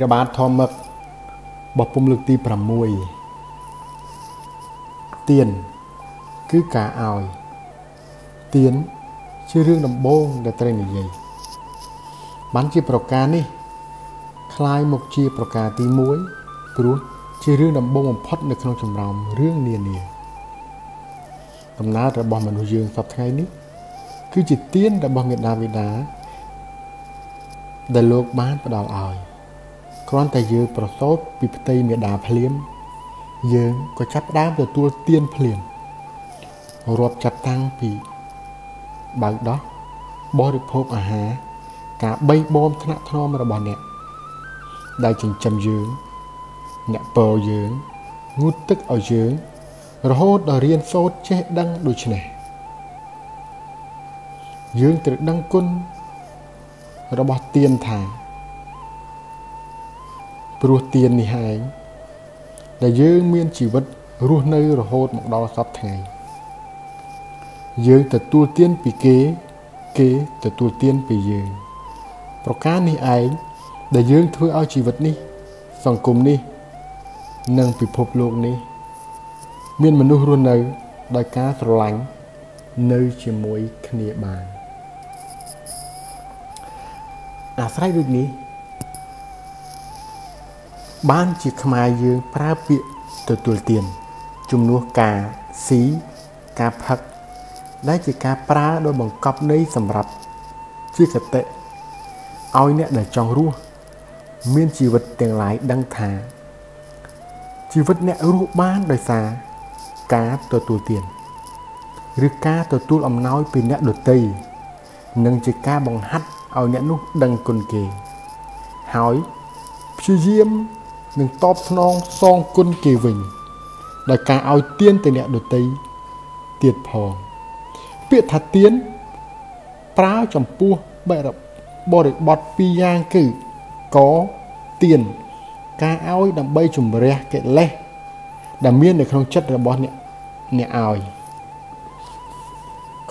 ព្រះបាទធម្មឹកបោះពុំលើកទី6ទៀនគឺការឲ្យទៀនជារឿងដំបូងដែលត្រូវនិយាយបានជាប្រការនេះคล้ายមកជាប្រការទី1ព្រោះជារឿងដំបូងបំផុតនៅក្នុងចម្រោមរឿងនានាកំណើតរបស់មនុស្សយើងសពថ្ងៃនេះគឺជាទានរបស់មេដាបេដាដែលលោកបានផ្ដល់ឲ្យ គ្រាន់តែយើងប្រសូតពីផ្ទៃមេដាភ្លាម យើងក៏ចាប់ផ្ដើមទទួលទានភ្លាមរាប់ចាប់តាំងពីបើកដោះបរិភោគអាហារការបីបមថ្នាក់ថ្នមរបស់អ្នកដែលចិញ្ចឹមយើងអ្នកពោយើងងូតទឹកឲ្យយើង រហូតដល់រៀនសូត្រចេះដឹងដូច្នេះយើងត្រូវដឹងគុណរបស់ទៀនថា ព្រោះទៀននេះឯងដែលយើងមានជីវិតរស់នៅរហូតមកដល់សពថ្ងៃយើងទទួលទានពីគេគេទទួលទានពីយើងប្រការនេះឯងដែលយើងធ្វើឲ្យជីវិតនេះ សង្គមនេះ និងពិភពលោកនេះ មានមនុស្សរស់នៅដោយការស្រឡាញ់នៅជាមួយគ្នាបានអាស្រ័យដូចនេះ បានជាខ្មែរយើងប្រើពាក្យទទួលទានជំនួសការស៊ីការផឹកដែលជាការប្រើដោយបង្កប់ន័យសម្រាប់ជាកតិឲ្យអ្នកដែលចង់រស់មានជីវិតទាំងឡាយដឹងថា ជីវិតអ្នករស់បានដោយសារការទទួលទានឬការទទួលអំណោយពីអ្នកដទៃនិងជាការបង្ហាត់ឲ្យអ្នកនោះដឹងគុណគេ ហើយព្យាយាម នឹងតបស្នងសងគុណគេវិញដោយការឲ្យទានទៅអ្នកដទៃទៀតផងពាក្យថាទានប្រើចំពោះបរិបរិបទពីរយ៉ាងគឺកទានការឲ្យដើម្បីជំរះកិលេសដែលមាននៅក្នុងចិត្តរបស់អ្នកអ្នកឲ្យ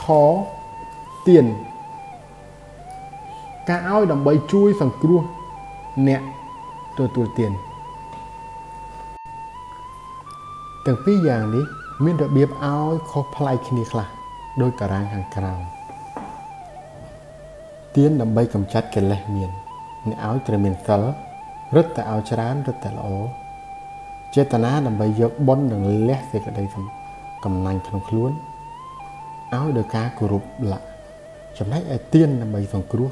ខទានការឲ្យដើម្បីជួយសង្គ្រោះអ្នកទទួលទាន ទាំងពីរយ៉ាងនេះមានរបៀបឲ្យខុសប្លែកគ្នាខ្លះដោយតារាងខាងក្រោមទានដើម្បីកម្ចាត់កិលេសមានអ្នកឲ្យត្រូវមានសិលរឹតតែឲ្យច្រើនរឹតតែល្អចេតនាដើម្បីយកបុណ្យនិងលះសេចក្តីកំណាញ់ក្នុងខ្លួនឲ្យដោយការគោរពលក្ខចំណែកឯទានដើម្បីសង្គ្រោះ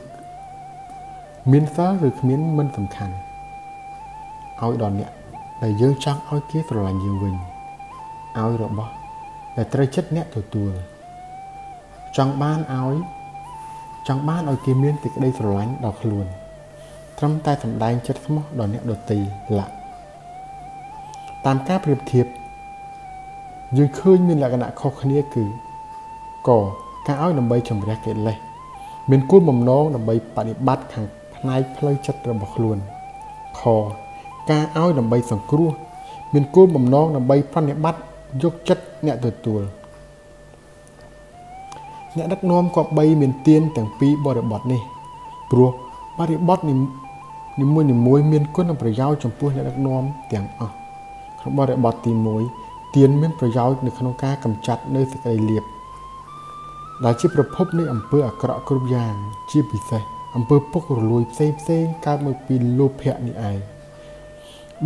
មានសិលឬគ្មានមិនសំខាន់ឲ្យដល់អ្នកដែលយើងចង់ឲ្យគេស្រឡាញ់យើងវិញ ឲ្យរបស់ដែលត្រូវចិត្តអ្នកទទួលចង់បានឲ្យចង់បានឲ្យគេមានសេចក្តីស្រឡាញ់ដល់ខ្លួនត្រឹមតែសម្ដែងចិត្តស្មោះដល់អ្នកដទៃលក្ខតាមការប្រៀបធៀបយើងឃើញមានលក្ខណៈខុសគ្នាគឺកការឲ្យដើម្បីជំរះកិលេសមានគោលបំណងដើម្បីបប្រតិបត្តិខាងផ្នែកផ្លូវចិត្តរបស់ខ្លួនខការឲ្យដើម្បីសង្គ្រោះ មានគោលបំណងដើម្បីប្រតិបត្តិ យកចិត្តអ្នកទទួលអ្នកដឹកនាំគប្បីមានទានទាំងពីរបរិបទនេះព្រោះបរិបទនីមួយនីមួយមានគុណប្រយោជន៍ចំពោះអ្នកដឹកនាំទាំងអស់ក្នុងបរិបទទី1ទានមានប្រយោជន៍នៅក្នុងការកម្ចាត់នៅសេចក្តីលៀបដែលជាប្រភពនៃអំពើអាក្រក់គ្រប់យ៉ាងជាពិសេសអំពើពុករលួយផ្សេងផ្សេងកើតមកពីលោភៈនេះឯង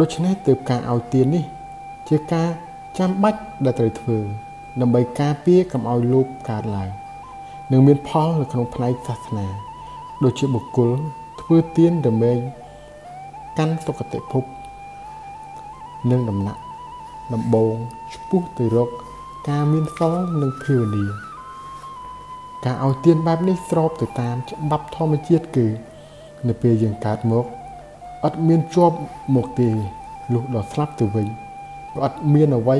ដូច្នេះទើបការឲ្យទាននេះ ជាការ ចាំបាច់ដែលត្រូវធ្វើ ដើម្បីការពារកុំឲ្យលោភកើតឡើងនិងមានផលនៅក្នុងផ្នែកសាសនា ដូចជាបុគ្គលធ្វើទានរមែងកាន់សុគតិភពនិងដំណាក់ដំបងឆ្ពោះទៅរក ការមានសិលនិងភាវនាការឲ្យទានបែបនេះស្របទៅតាមច្បាប់ធម្មជាតិគឺ នៅពេលយើងកើតមកអត់មានជាប់មកទេលុះដល់ស្លាប់ទៅវិញក៏ អត់មានអ្វី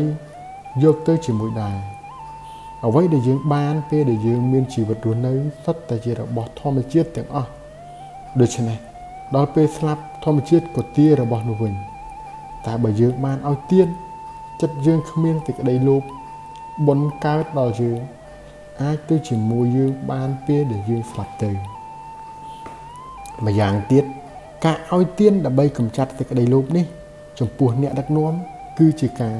យកទៅជាមួយដែរអ្វីដែលយើងបានពេលដែលយើងមានជីវិតរស់នៅសុទ្ធតែជារបស់ធម្មជាតិទាំងអស់ដូច្នេះដល់ពេលស្លាប់ធម្មជាតិក៏ទារបស់នោះវិញតែបើយើងបានឲ្យទៀនចិត្តយើងគ្មានសេចក្តីលោភបុណ្យកើតដល់យើងអាចទៅជាមួយយើងបានពេលដែលយើងស្លាប់ទៅម្យ៉ាងទៀការឲ្យទានដើម្បីកម្ចាត់សេចក្តីលោភនេះ ចំពោះអ្នកដឹកនាំ គឺជាការ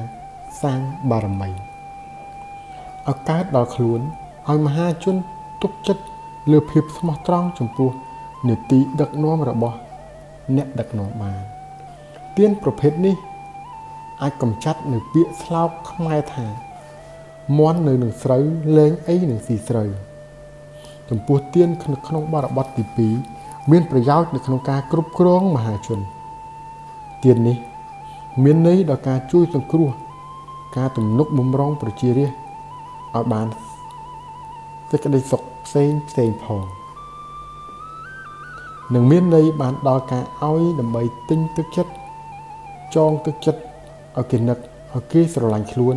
សាងបារមីឲ្យកើតដល់ខ្លួនឲ្យមហាជនទុកចិត្តលើភាពស្មោះត្រង់ចំពោះនីតិដឹកនាំរបស់អ្នកដឹកនាំបានទានប្រភេទនេះ អាចកំចាត់នៅពាក្យស្លោកខ្មែរថាមន់នៅនឹងស្រូវលែងអីនឹងស៊ីស្រូវចំពោះទានក្នុងបរិបទទី2មានប្រយោជន៍នៅក្នុងការគ្រប់គ្រងមហាជនទាននេះ មានន័យដល់ការជួយសង្គ្រោះការទំនុកបំរុងប្រជារាស្ត្រឲ្យបានសេចក្តីសុខផ្សេងផ្សេងផងនឹងមានន័យបានដល់ការឲ្យដើម្បីទិញទឹកចិត្តចងទឹកចិត្តឲ្យគេនឹកឲ្យគេស្រឡាញ់ខ្លួន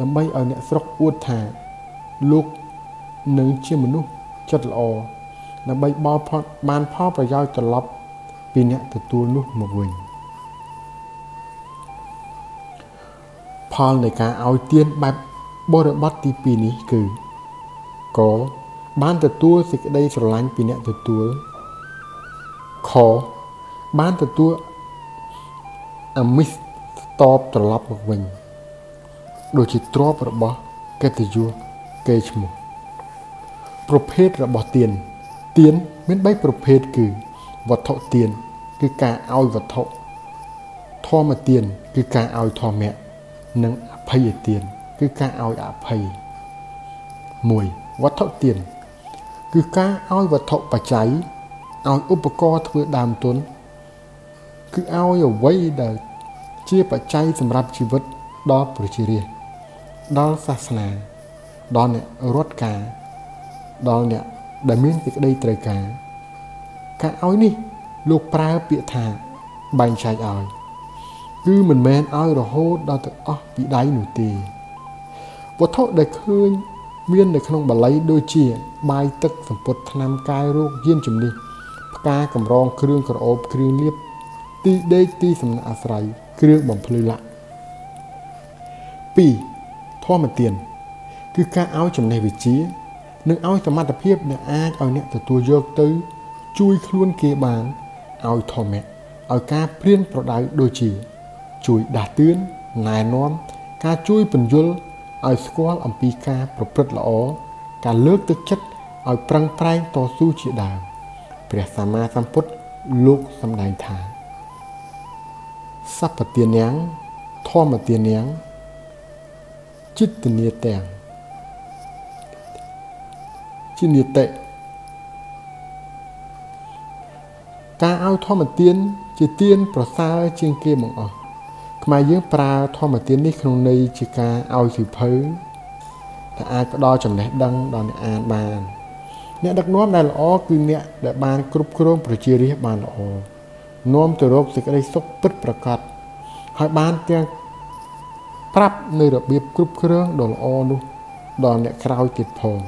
ដើម្បីឲ្យអ្នកស្រុកអួតថាលោកនឹងជាមនុស្សចិត្តល្អដើម្បីបលផុតបានផលប្រយោជន៍ត្រឡប់ពីអ្នកទទួលនោះមកវិញ ផលនៃការឲ្យទានបែបបរិបត្តិទី2នេះគឺកបានទទួលសេចក្តីស្រឡាញ់ពីអ្នកទទួលខបានទទួលអមិសតបត្រឡប់មកវិញដូចជាទ្រពរបស់កិត្តិយសគេឈ្មោះប្រភេទរបស់ទានទានមាន3ប្រភេទគឺវត្ថុទានគឺការឲ្យវត្ថុធម្មទានគឺការឲ្យធម្មៈ និងអភ័យទាន គឺការឲ្យអភ័យ1វត្ថុទាន គឺការឲ្យវត្ថុបច្ច័យឲ្យឧបករណ៍ធ្វើដើមទុន គឺឲ្យអ្វីដែលជាបច្ច័យសម្រាប់ជីវិតដល់ប្រជារាស្ត្រដល់សាសនាដល់អ្នករត់ការដល់អ្នកដែលមានសេចក្តីត្រូវការការឲ្យនេះលោកប្រើពាក្យថាបែងចែកឲ្យ គឺមិនមែនឲ្យរហូតដល់ទៅអស់ពីដៃនោះទេវត្ថុដែលឃើញមាននៅក្នុងបាលីដូចជា បាយទឹកសម្ពុតថ្នាំកាយរោគយានជំនិះផ្កាកម្រងគ្រឿងក្រអូបគ្រឿងលៀបទីដេកទីសំណាក់អាស្រ័យគ្រឿងបំភ្លឺលាក់2ធម្មទានគឺការឲ្យចំណេះវិជ្ជានិងឲ្យសមត្ថភាពដែលអាចឲ្យអ្នកទទួលយកទៅ ជួយខ្លួនគេបានឲ្យធម្មៈឲ្យការព្រៀនប្រដៅដូចជា ជួយដាស់តឿនណែនាំការជួយពន្យល់ឲ្យស្គាល់អំពីការប្រព្រឹត្តល្អការលើកទឹកចិត្តឲ្យប្រឹងប្រែងតស៊ូជាដើមព្រះសម្មាសម្ពុទ្ធលោកសម្ដែងថាសព្ពទានាងធម្មទានាងចិត្តនាទាំងជានិតិការឲ្យធម្មទានជាទានប្រសើរជាងគេបង្អស់ ខ្មែរយើងប្រើធម្មទាននេះក្នុងន័យជាការឲ្យសិភៅដែលអាចផ្ដល់ចំណេះដឹងដល់អ្នកអានបាន អ្នកដឹកនាំដែលល្អគឺអ្នកដែលបានគ្រប់គ្រងប្រជារាស្ត្របានល្អនាំទៅរកសេចក្តីសុខពិតប្រាកដហើយបានទាំងប្រាប់នៅរបៀបគ្រប់គ្រងដ៏ល្អនោះដល់អ្នកក្រោយទៀតផង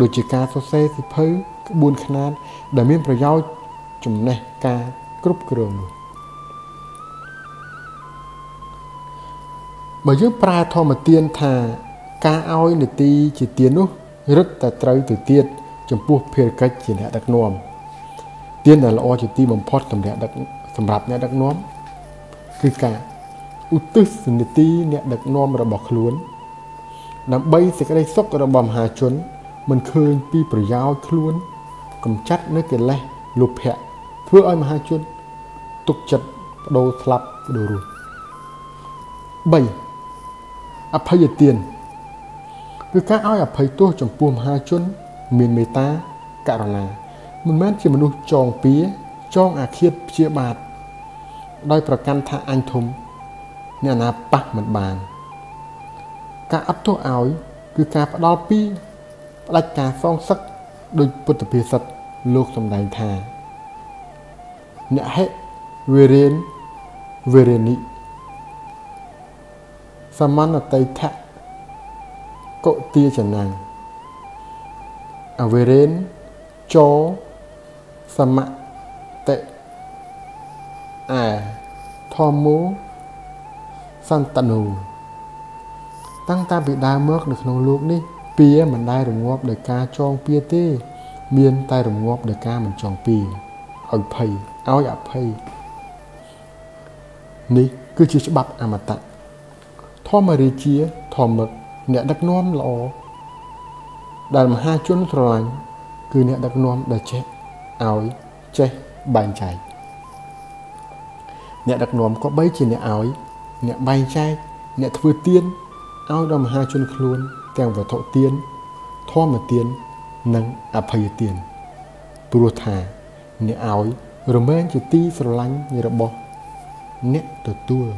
ដូចជាការសរសេរសិភៅក្បួនខ្នាតដែលមានប្រយោជន៍ចំណេះការគ្រប់គ្រងនោះ បើយើងប្រើធម្មទានថាការឲ្យនីតិជាទាននោះរឹតតែត្រូវទៅទៀតចំពោះភារកិច្ចជាអ្នកដឹកនាំទានដែលល្អជាទីបំផុតសម្រាប់ដឹកសម្រាប់អ្នកដឹកនាំគឺការឧទ្ទិសនីតិអ្នកដឹកនាំរបស់ខ្លួន ដើម្បីសេចក្តីសុខរបស់មហាជន មិនឃើញពីប្រយោជន៍ខ្លួនកំចាត់នៅកិលេសលោភៈធ្វើឲ្យមហាជនទុកចិត្តបដូរស្លាប់បដូររស់3 អភ័យទានគឺការឲ្យអភ័យទោសចំពោះមហាជន មានមេត្តាករុណាមិនមែនជាមនុស្សចងពៀចងអាឃាតព្យាបាទដោយប្រកាន់ថាអញធំអ្នកណាប៉ះមិនបាន ការអត់ទោសឲ្យ គឺការផ្ដាល់ពីផ្ដាច់ការសងសឹកដោយពុទ្ធភាសិតលោកសម្ដែងថាអ្នកហេវេរិនវេរនិ សមនតៃថៈកុទាចណាំងអវេរិនចោសមតិអែធម្មោសន្តនោតាំងតាពីដើមមកនៅក្នុងលោកនេះពៀមិនដែលរងាប់ដោយការចងពៀទេ មានតែរងាប់ដោយការមិនចងពៀឲ្យភ័យឲ្យអភ័យនេះគឺជាច្បាប់អមតៈ ធម្មរាជាធម្មឹកអ្នកដឹកនាំល្អដែលមហាជនស្រឡាញ់គឺអ្នកដឹកនាំដែលចេះឲ្យចេះបែងចែកអ្នកដឹកនាំក៏បីជាអ្នកឲ្យអ្នកបែងចែកអ្នកធ្វើទៀនឲ្យដល់មហាជនខ្លួនទាំងវត្ថុទៀនធម្មទៀននិងអភ័យទៀនព្រោះថាអ្នកឲ្យរមែងជាទីស្រឡាញ់របស់អ្នកទទួល